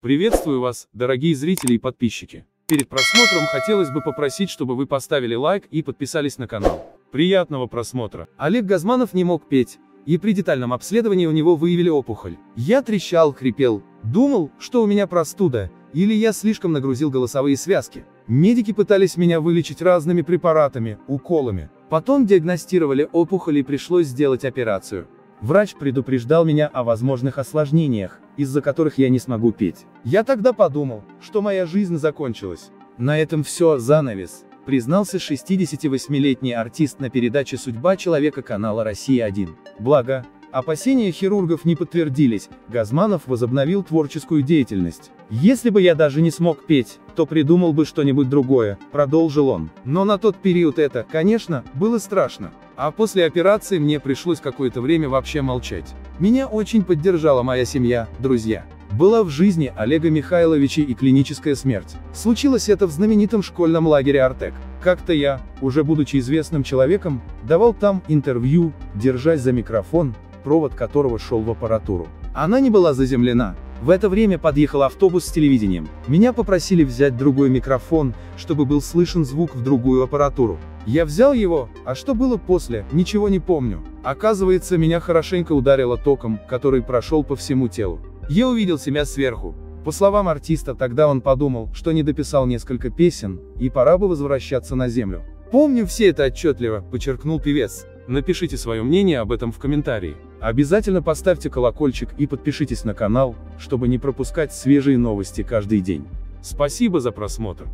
Приветствую вас, дорогие зрители и подписчики. Перед просмотром хотелось бы попросить, чтобы вы поставили лайк и подписались на канал. Приятного просмотра. Олег Газманов не мог петь, и при детальном обследовании у него выявили опухоль. Я трещал, хрипел, думал, что у меня простуда, или я слишком нагрузил голосовые связки. Медики пытались меня вылечить разными препаратами, уколами. Потом диагностировали опухоль и пришлось сделать операцию. Врач предупреждал меня о возможных осложнениях, из-за которых я не смогу петь. Я тогда подумал, что моя жизнь закончилась. На этом все, занавес, признался 68-летний артист на передаче «Судьба человека» канала «Россия-1». Благо, опасения хирургов не подтвердились, Газманов возобновил творческую деятельность. «Если бы я даже не смог петь, то придумал бы что-нибудь другое», продолжил он. Но на тот период это, конечно, было страшно. А после операции мне пришлось какое-то время вообще молчать. Меня очень поддержала моя семья, друзья. Была в жизни Олега Михайловича и клиническая смерть. Случилось это в знаменитом школьном лагере Артек. Как-то я, уже будучи известным человеком, давал там интервью, держась за микрофон, провод которого шел в аппаратуру. Она не была заземлена, в это время подъехал автобус с телевидением. Меня попросили взять другой микрофон, чтобы был слышен звук в другую аппаратуру. Я взял его, а что было после, ничего не помню. Оказывается, меня хорошенько ударило током, который прошел по всему телу. Я увидел себя сверху. По словам артиста, тогда он подумал, что не дописал несколько песен, и пора бы возвращаться на землю. Помню все это отчетливо, подчеркнул певец. Напишите свое мнение об этом в комментарии. Обязательно поставьте колокольчик и подпишитесь на канал, чтобы не пропускать свежие новости каждый день. Спасибо за просмотр.